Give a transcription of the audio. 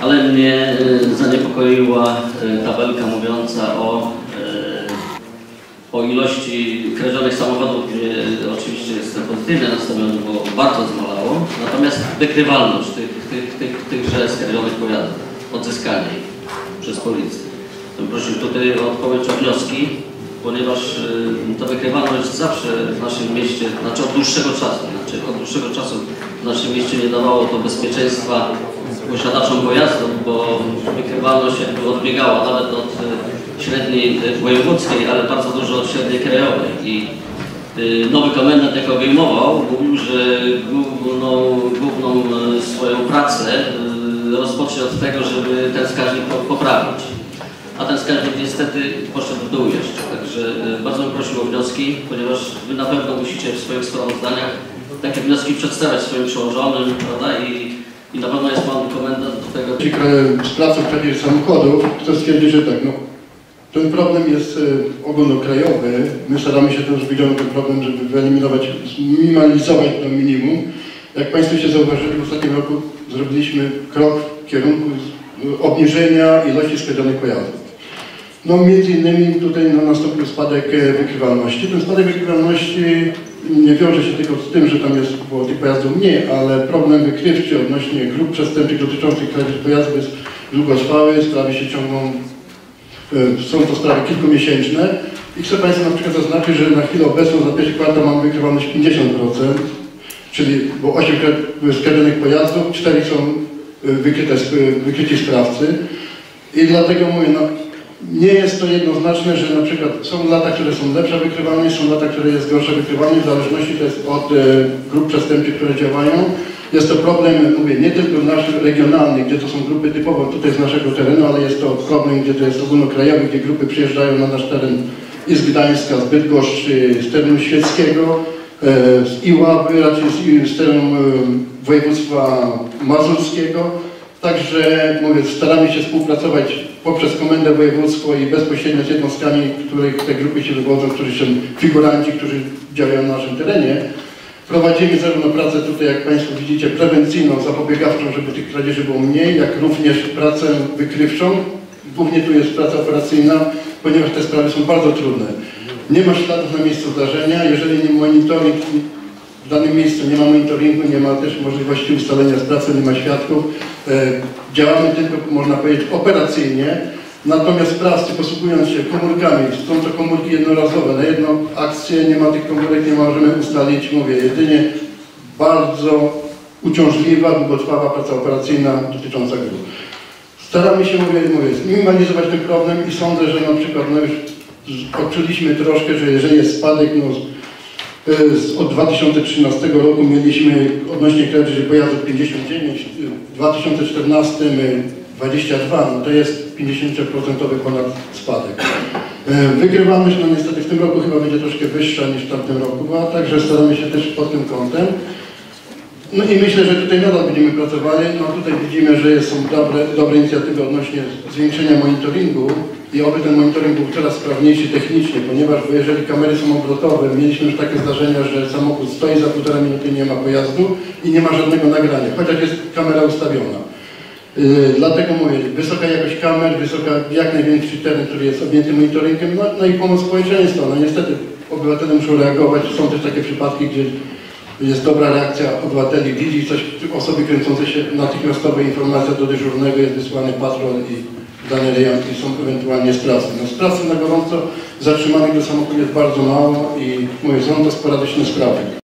ale mnie y, zaniepokoiła y, tabelka mówiąca o, y, o ilości kradzionych samochodów, gdzie oczywiście jest pozytywnie nastawione, bo bardzo zmalało, natomiast wykrywalność tych, tych, tych, tychże skradzionych pojazdów, odzyskanie ich przez policję. Bym prosił tutaj o odpowiedź o wnioski, ponieważ ta wykrywalność zawsze w naszym mieście, znaczy od dłuższego czasu, znaczy od dłuższego czasu w naszym mieście nie dawało to bezpieczeństwa posiadaczom pojazdów, bo wykrywalność jakby odbiegała nawet od y, średniej y, wojewódzkiej, ale bardzo dużo od średniej krajowej. I y, nowy komendant jak obejmował, mówił, że główną, główną swoją pracę rozpocznie od tego, żeby ten wskaźnik po- poprawić. A ten wskaźnik niestety poszedł w dół jeszcze. Także bardzo bym prosił o wnioski, ponieważ Wy na pewno musicie w swoich sprawozdaniach takie wnioski przedstawiać swoim przełożonym, prawda? I, i na pewno jest Pan komendant do tego. Sprawca kradzieży samochodów, to stwierdzi, że tak, no, ten problem jest e, ogólnokrajowy. My staramy się też wyciągnąć ten problem, żeby wyeliminować, zminimalizować do minimum. Jak Państwo się zauważyli, w ostatnim roku zrobiliśmy krok w kierunku z- obniżenia ilości skradzionych pojazdów. No między innymi tutaj no, nastąpił spadek e, wykrywalności. Ten spadek wykrywalności nie wiąże się tylko z tym, że tam jest było tych pojazdów mniej, ale problem wykrywczy odnośnie grup przestępczych dotyczących kradzieży pojazdów jest długotrwały, sprawy się ciągną, e, są to sprawy kilkumiesięczne. I chcę Państwu na przykład zaznaczyć, że na chwilę obecną za pierwszy kwartał mamy wykrywalność 50%, czyli bo 8 kra- skradzionych pojazdów, 4 są e, wykryte, sp- wykryci sprawcy. I dlatego mówię, no, nie jest to jednoznaczne, że na przykład są lata, które są lepsza wykrywalność, są lata, które jest gorsza wykrywalność, w zależności jest od e, grup przestępczych, które działają. Jest to problem, mówię, nie tylko nasz regionalny, gdzie to są grupy typowo tutaj z naszego terenu, ale jest to problem, gdzie to jest ogólnokrajowy, gdzie grupy przyjeżdżają na nasz teren i z Gdańska, z Bydgoszczy, z terenu świeckiego, e, z Iławy, raczej z, z terenu e, województwa mazurskiego. Także mówię, staramy się współpracować poprzez Komendę Województwo i bezpośrednio z jednostkami, których te grupy się wywodzą, którzy są figuranci, którzy działają na naszym terenie. Prowadzimy zarówno pracę tutaj, jak Państwo widzicie, prewencyjną, zapobiegawczą, żeby tych kradzieży było mniej, jak również pracę wykrywczą. Głównie tu jest praca operacyjna, ponieważ te sprawy są bardzo trudne. Nie ma śladów na miejscu zdarzenia, jeżeli nie monitoring w danym miejscu nie ma monitoringu, nie ma też możliwości ustalenia sprawcy, nie ma świadków. E, Działamy tylko, można powiedzieć, operacyjnie. Natomiast sprawcy posługując się komórkami, są to komórki jednorazowe, na jedną akcję nie ma tych komórek, nie możemy ustalić, mówię, jedynie bardzo uciążliwa, długotrwała praca operacyjna dotycząca grup. Staramy się, mówię, mówię, zminimalizować ten problem i sądzę, że na przykład no już odczuliśmy troszkę, że jeżeli jest spadek, no, od 2013 roku mieliśmy odnośnie kradzieży pojazdów 59, w 2014 22, no to jest 50% ponad spadek. E, Wygrywalność, no niestety w tym roku chyba będzie troszkę wyższa niż w tamtym roku była, także staramy się też pod tym kątem. No i myślę, że tutaj nadal będziemy pracowali. No tutaj widzimy, że są dobre, dobre inicjatywy odnośnie zwiększenia monitoringu i oby ten monitoring był coraz sprawniejszy technicznie, ponieważ bo jeżeli kamery są obrotowe, mieliśmy już takie zdarzenia, że samochód stoi za półtora minuty, nie ma pojazdu i nie ma żadnego nagrania, chociaż jest kamera ustawiona. Yy, dlatego mówię, wysoka jakość kamer, wysoka, jak największy teren, który jest objęty monitoringiem, no, no i pomoc społeczeństwa. No niestety obywatele muszą reagować. Są też takie przypadki, gdzie jest dobra reakcja obywateli, widzi coś, osoby kręcące się, natychmiastowa informacja do dyżurnego, jest wysłany patrol i dane rejonki są ewentualnie sprawcy. No sprawców na gorąco zatrzymanych do samochodu jest bardzo mało i mówię, są to sporadyczne sprawy.